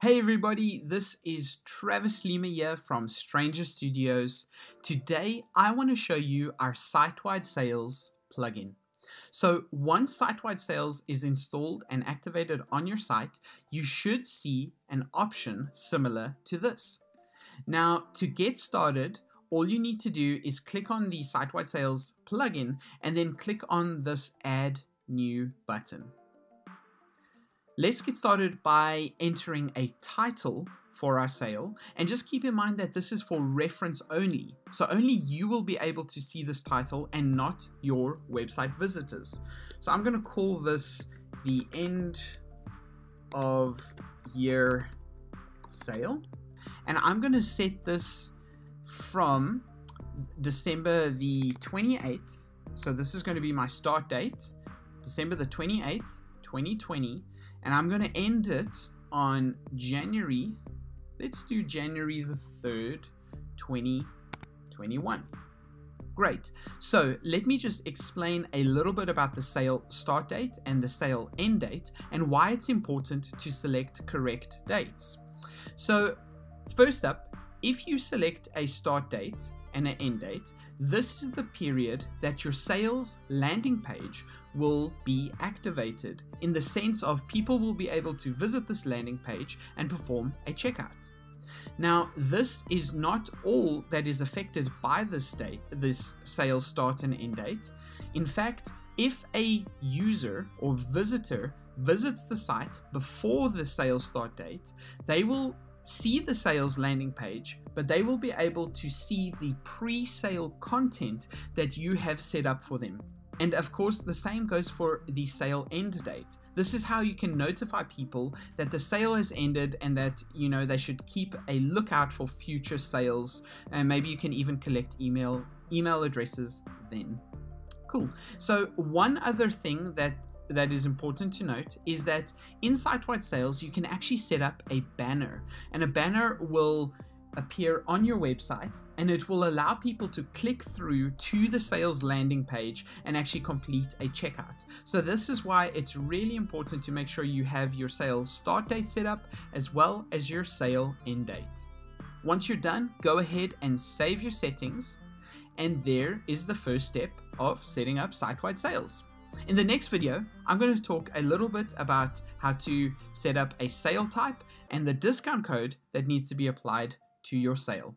Hey everybody, this is Travis Lima here from Stranger Studios. Today I want to show you our site-wide sales plugin. So once site-wide sales is installed and activated on your site, you should see an option similar to this. Now to get started, all you need to do is click on the site-wide sales plugin and then click on this add new button. Let's get started by entering a title for our sale and just keep in mind that this is for reference only. So only you will be able to see this title and not your website visitors. So I'm going to call this the end of year sale and I'm going to set this from December the 28th. So this is going to be my start date, December the 28th, 2020 and I'm going to end it on January, let's do January the 3rd, 2021. Great. So let me just explain a little bit about the sale start date and the sale end date and why it's important to select correct dates. So first up, if you select a start date and an end date, this is the period that your sales landing page will be activated in the sense of people will be able to visit this landing page and perform a checkout. Now, this is not all that is affected by this date, this sales start and end date. In fact, if a user or visitor visits the site before the sales start date, they will see the sales landing page, but they will be able to see the pre sale content that you have set up for them. And of course, the same goes for the sale end date. This is how you can notify people that the sale has ended and that, you know, they should keep a lookout for future sales. And maybe you can even collect email email addresses then. Cool. So one other thing that that is important to note is that in site-wide sales, you can actually set up a banner, and a banner will appear on your website and it will allow people to click through to the sales landing page and actually complete a checkout. So this is why it's really important to make sure you have your sale start date set up as well as your sale end date. Once you're done, go ahead and save your settings and there is the first step of setting up site-wide sales. In the next video, I'm going to talk a little bit about how to set up a sale type and the discount code that needs to be applied to your sale.